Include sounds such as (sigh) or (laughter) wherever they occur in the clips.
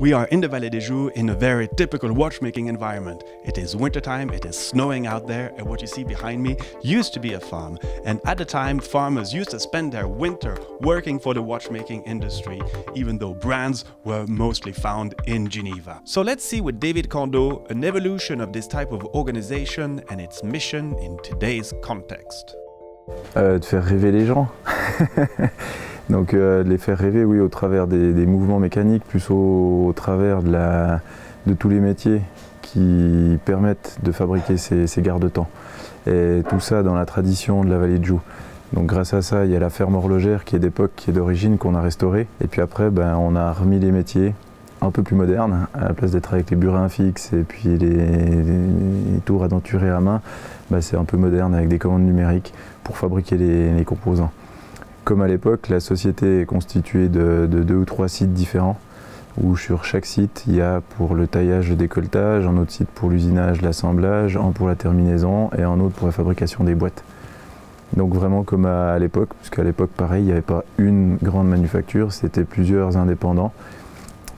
We are in the Vallée des Jours in a very typical watchmaking environment. It is wintertime, it is snowing out there, and what you see behind me used to be a farm. And at the time, farmers used to spend their winter working for the watchmaking industry, even though brands were mostly found in Geneva. So let's see with David Kondo an evolution of this type of organization and its mission in today's context. Euh, de faire rêver les gens. (laughs) Donc euh, les faire rêver, oui, au travers des, mouvements mécaniques, plus au, travers de, tous les métiers qui permettent de fabriquer ces, ces garde-temps. Et tout ça dans la tradition de la vallée de Joux. Donc grâce à ça, il y a la ferme horlogère qui est d'époque, qui est d'origine, qu'on a restaurée. Et puis après, ben, on a remis les métiers un peu plus modernes, à la place d'être avec les burins fixes et puis les, tours à denturer à main, ben, c'est un peu moderne avec des commandes numériques pour fabriquer les composants. Comme à l'époque, la société est constituée de, de, deux ou trois sites différents, où sur chaque site, il y a pour le taillage, le décolletage, un autre site pour l'usinage, l'assemblage, un pour la terminaison et un autre pour la fabrication des boîtes. Donc vraiment comme à, l'époque, puisqu'à l'époque, pareil, il n'y avait pas une grande manufacture, c'était plusieurs indépendants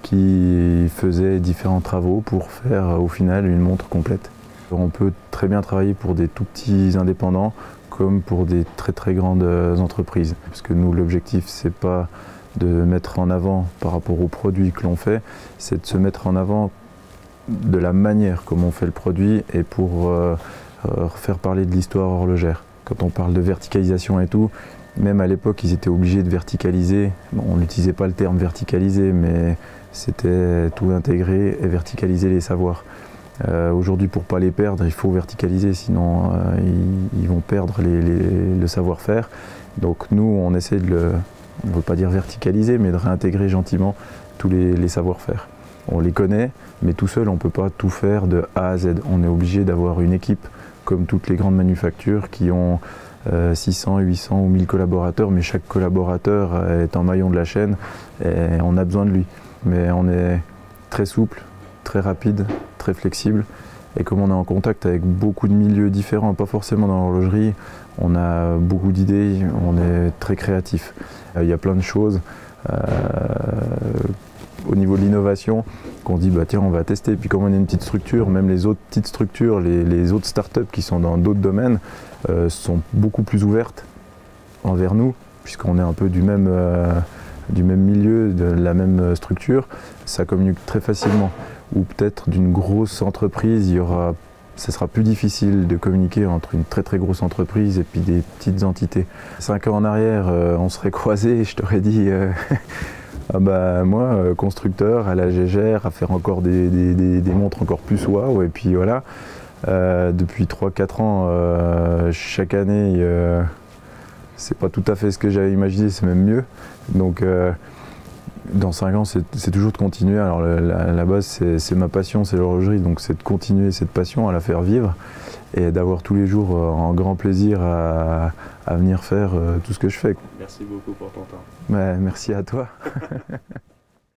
qui faisaient différents travaux pour faire au final une montre complète. On peut très bien travailler pour des tout petits indépendants comme pour des très très grandes euh, entreprises. Parce que nous, l'objectif, c'est pas de mettre en avant par rapport aux produits que l'on fait, c'est de se mettre en avant de la manière comme on fait le produit et pour euh, euh, faire parler de l'histoire horlogère. Quand on parle de verticalisation et tout, même à l'époque, ils étaient obligés de verticaliser. On n'utilisait pas le terme verticaliser, mais c'était tout intégrer et verticaliser les savoirs. Euh, Aujourd'hui, pour ne pas les perdre, il faut verticaliser, sinon euh, ils, vont perdre les, le savoir-faire. Donc nous, on essaie de le, on ne veut pas dire verticaliser, mais de réintégrer gentiment tous les, savoir-faire. On les connaît, mais tout seul, on ne peut pas tout faire de A à Z. On est obligé d'avoir une équipe, comme toutes les grandes manufactures, qui ont euh, 600, 800 ou 1000 collaborateurs, mais chaque collaborateur est un maillon de la chaîne et on a besoin de lui. Mais on est très souple, très rapide, très flexible. Et comme on est en contact avec beaucoup de milieux différents, pas forcément dans l'horlogerie, on a beaucoup d'idées, on est très créatif. Il y a plein de choses euh, au niveau de l'innovation qu'on dit bah tiens on va tester. Puis comme on est une petite structure, même les autres petites structures, les, autres startups qui sont dans d'autres domaines euh, sont beaucoup plus ouvertes envers nous, puisqu'on est un peu du même, euh, du même milieu, de la même structure. Ça communique très facilement ou peut-être d'une grosse entreprise, il y aura, ce sera plus difficile de communiquer entre une très très grosse entreprise et puis des petites entités. Cinq ans en arrière, euh, on serait croisés et je t'aurais dit, euh, (laughs) ah bah, moi, euh, constructeur à la Gégère, à faire encore des, des, montres encore plus waouh, et puis voilà. depuis 3-4 ans, chaque année, c'est pas tout à fait ce que j'avais imaginé, c'est même mieux. Donc dans 5 ans, c'est toujours de continuer. Alors la, la base, c'est ma passion, c'est l'horlogerie, donc c'est de continuer cette passion, à la faire vivre et d'avoir tous les jours euh, un grand plaisir à, à venir faire euh, tout ce que je fais. Merci beaucoup pour ton temps. Mais merci à toi. (laughs)